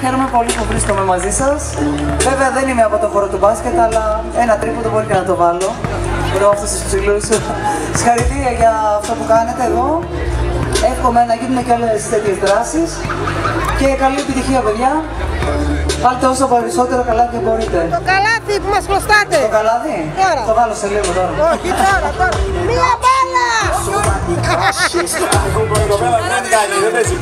χαίρομαι πολύ που βρίσκομαι μαζί σα Βέβαια δεν είμαι από το χώρο του μπάσκετ, αλλά ένα τρίποντο μπορεί και να το βάλω. Εδώ αυτού του ψηλού. Συγχαρητήρια για αυτό που κάνετε εδώ. Εύχομαι να γίνουν και άλλε τέτοιε δράσει. Και καλή επιτυχία, παιδιά. Βάλτε όσο περισσότερο καλάθι μπορείτε. Το καλάθι που μα χρωστάτε. Το καλάθι? Τώρα. Το βάλω σε λίγο τώρα. Όχι τώρα, τώρα. Μία μπάλα! Δεν κάνει, δεν παίζει.